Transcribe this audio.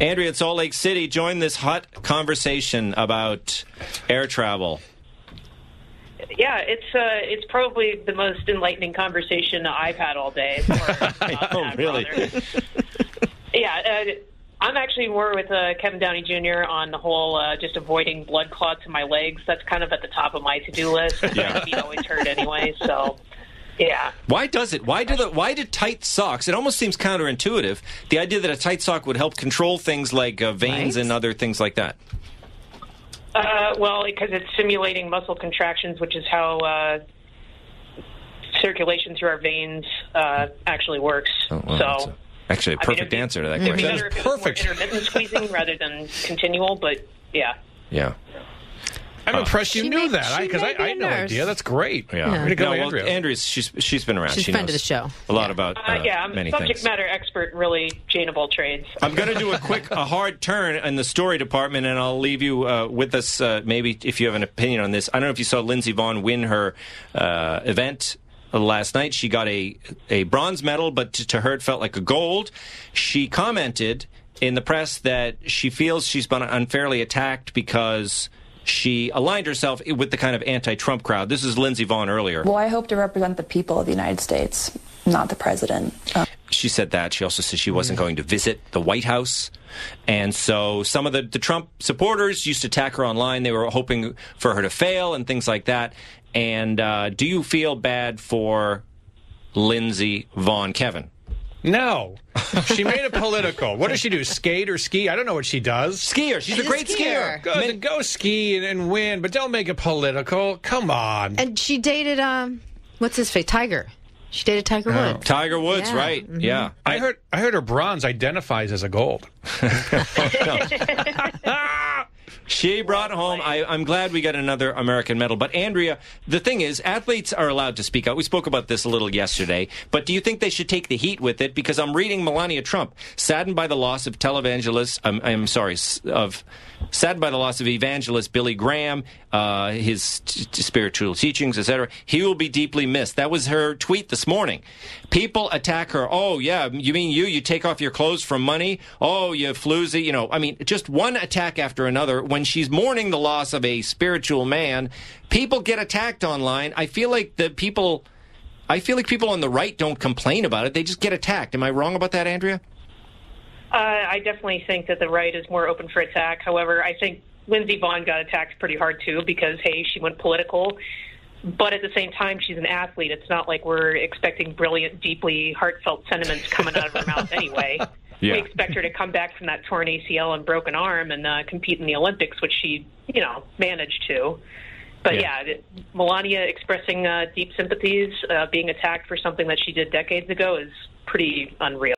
Andrea at Salt Lake City, join this hot conversation about air travel. Yeah, it's uh, it's probably the most enlightening conversation I've had all day. Or, uh, Oh, really? yeah, uh, I'm actually more with uh, Kevin Downey Jr. on the whole uh, just avoiding blood clots in my legs. That's kind of at the top of my to-do list. Yeah. My always hurt anyway, so. Why does it? Why do the? Why do tight socks? It almost seems counterintuitive. The idea that a tight sock would help control things like uh, veins Right. and other things like that. Uh, well, because it's simulating muscle contractions, which is how uh, circulation through our veins uh, actually works. Oh, well, so. a- actually, a I mean, perfect it'd be- answer to that It'd be question. better if it was perfect. more intermittent squeezing rather than continual, but yeah. Yeah. I'm impressed you She knew may- that she because may I, be I a had no nurse. idea. That's great. Yeah. Way to go, no, well, Andrea. Andrea's she's she's been around. She's she a friend of the show. A lot Yeah. about uh, Uh, yeah, I'm many subject things. matter expert, really, Jane of all trades. I'm going to do a quick, a hard turn in the story department, and I'll leave you uh, with us. Uh, maybe if you have an opinion on this. I don't know if you saw Lindsey Vonn win her uh, event last night. She got a a bronze medal, but to, to her it felt like a gold. She commented in the press that she feels she's been unfairly attacked because. She aligned herself with the kind of anti-Trump crowd. This is Lindsey Vonn earlier. Well, I hope to represent the people of the United States, not the president. Um, She said that. She also said she wasn't going to visit the White House. And so some of the, the Trump supporters used to attack her online. They were hoping for her to fail and things like that. And uh, do you feel bad for Lindsey Vonn, Kevin? No. She made it political. What does she do? Skate or ski? I don't know what she does. Skier. She's, She's a a great skier. skier. Go, then go ski and, and win, but don't make it political. Come on. And she dated um, what's his face? Tiger. She dated Tiger Oh. Woods. Tiger Woods, Yeah. right? Yeah. I heard I heard her bronze identifies as a gold. She brought home. I, I'm glad we got another American medal. But Andrea, the thing is, athletes are allowed to speak out. We spoke about this a little yesterday. But do you think they should take the heat with it? Because I'm reading Melania Trump, saddened by the loss of televangelist. I'm, I'm sorry, of saddened by the loss of evangelist Billy Graham, uh, his t- t- spiritual teachings, etc. He will be deeply missed. That was her tweet this morning. People attack her. Oh yeah, you mean you? You take off your clothes for money? Oh, you floozy. You know, I mean, just one attack after another. When she's mourning the loss of a spiritual man, people get attacked online. I feel like the people. I feel like people on the right don't complain about it. They just get attacked. Am I wrong about that, Andrea? Uh, I definitely think that the right is more open for attack. However, I think Lindsey Vonn got attacked pretty hard too because hey, she went political. But at the same time, she's an athlete. It's not like we're expecting brilliant, deeply heartfelt sentiments coming out of her mouth anyway. Yeah. We expect her to come back from that torn ACL and broken arm and uh, compete in the Olympics, which she, you know, managed to. But Yeah. yeah, Melania expressing uh, deep sympathies, uh, being attacked for something that she did decades ago is pretty unreal.